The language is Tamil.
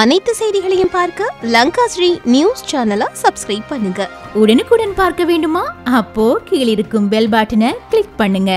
அனைத்து செய்திகளையும் பார்க்க லங்கா ஸ்ரீ நியூஸ் சேனலை சப்ஸ்கிரைப் பண்ணுங்க. உடனுக்குடன் பார்க்க வேண்டுமா? அப்போ கீழிருக்கும் பெல் பட்டனை கிளிக் பண்ணுங்க.